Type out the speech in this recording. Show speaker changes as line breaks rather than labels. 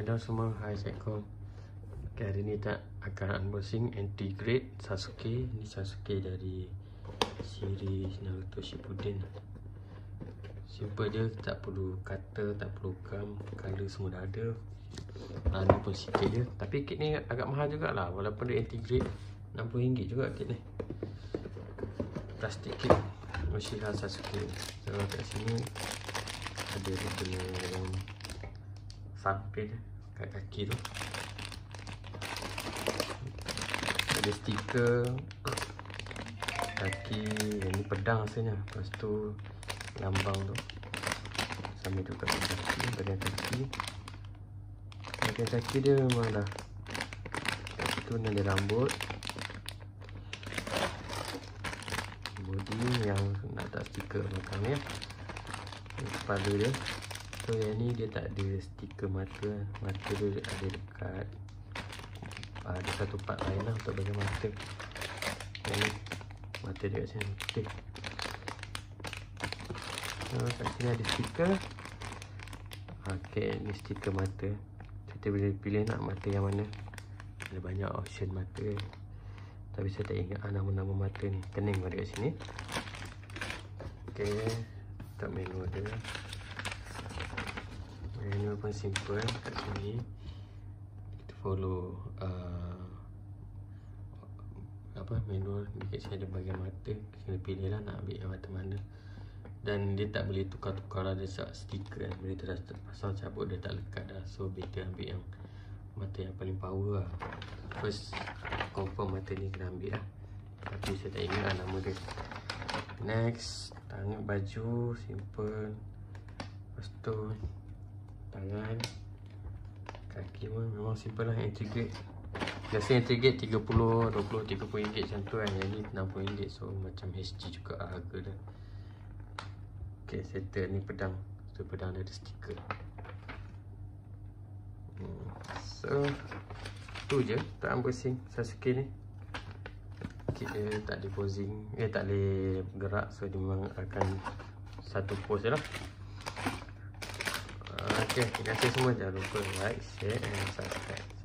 Hello semua, hai Assalamualaikum okay, Hari ni tak akan unboxing anti-grade Sasuke. Ni Sasuke dari series Naruto Shippuden. Simple je, tak perlu cutter, tak perlu gum Color semua dah ada. Harga pun sikit je. Tapi kit ni agak mahal jugalah Walaupun dia anti-grade RM60 juga kit ni. Plastik kit Ushihara Sasuke. So kat sini Ada dia punya samping kat kaki tu. Ada stiker. Kaki yang ni pedang rasanya. Lepas tu lambang tu. Sambil tu kat kaki bagian kaki. Bagian kaki dia memang dah situ ni ada rambut. Body yang nak tak stiker belakang ni. Kepala dia So yang ni dia tak ada stiker mata. Mata dia ada dekat ah, Ada satu part lain lah untuk bagi mata. Yang ni Mata dia kat sini Okay So kat sini ada stiker. Okay ni stiker mata. Kita boleh pilih nak mata yang mana. Ada banyak option mata. Tapi saya tak ingat ah, nama-nama mata ni. Kening ada kat sini. Okay Tak menu dia pun simple kat sini kita follow uh, apa manual dekat sini ada bahagian mata kena pilih lah nak ambil yang mata mana. Dan dia tak boleh tukar-tukar lah stiker kan. Boleh terus pasal cabut dia tak lekat dah. So better ambil yang mata yang paling power lah. First confirm mata ni kena ambil lah. Tapi saya tak ingat lah nama dia. Next tangan baju simple. Lepas tu tangan. Kaki pun memang simple lah entry gate biasa entry gate 30 20 30 ringgit macam tu kan. Ni 60 ringgit so macam HG juga lah harga dia. Ok settle ni pedang. So pedang dia ada stiker. Hmm. so tu je. Tak unboxing Sasuke ni. Kit dia tak ada posing. Eh tak boleh gerak. So dia memang akan satu pose je lah Okay, terima kasih semua. Jangan lupa like, share and subscribe.